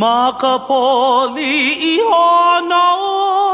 Ma ka poli i hona o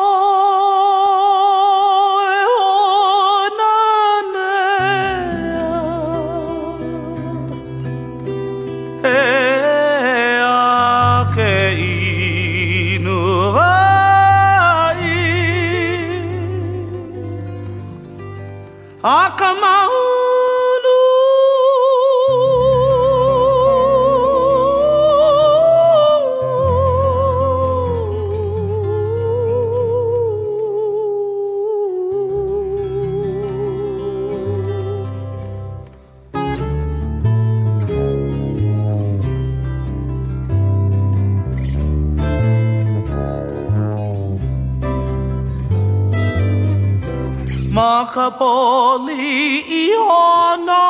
Ma ka poli i ona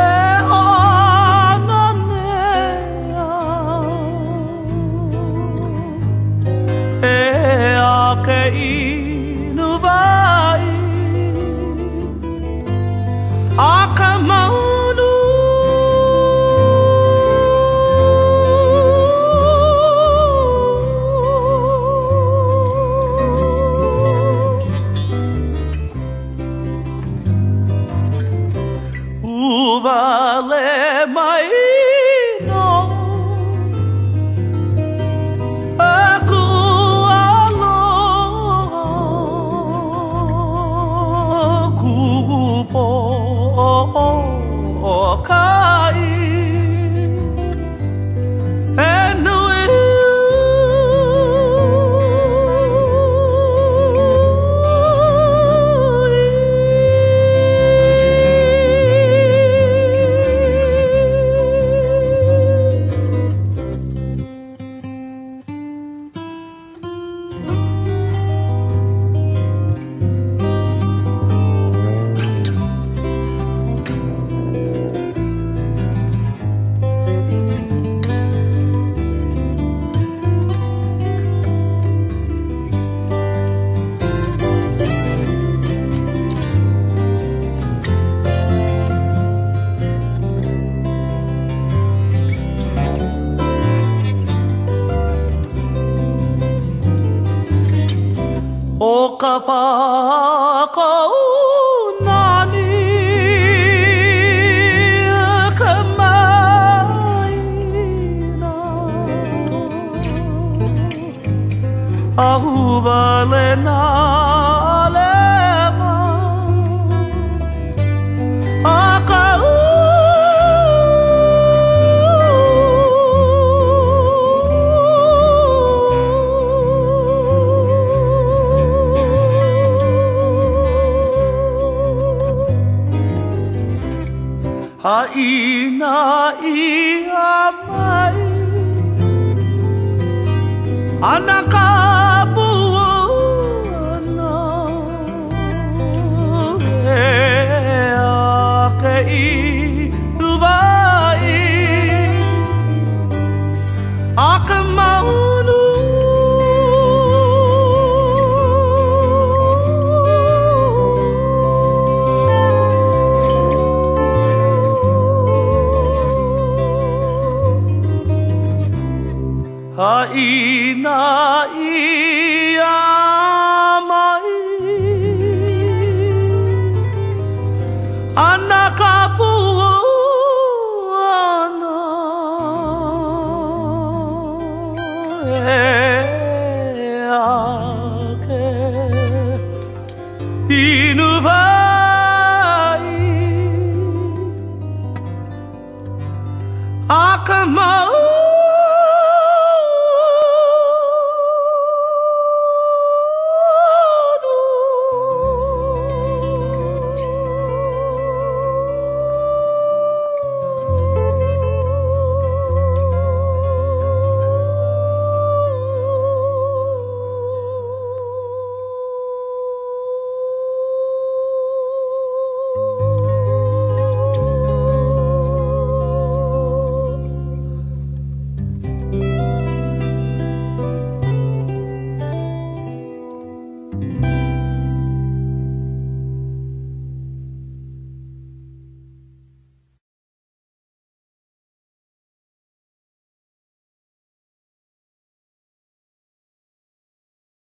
E ana nea E a ke inu vai A call. ka pā ka u nāni ka maina a huwale nāle nāle a ina i a mai anaka ina i mai ana ka ana e ke inu vai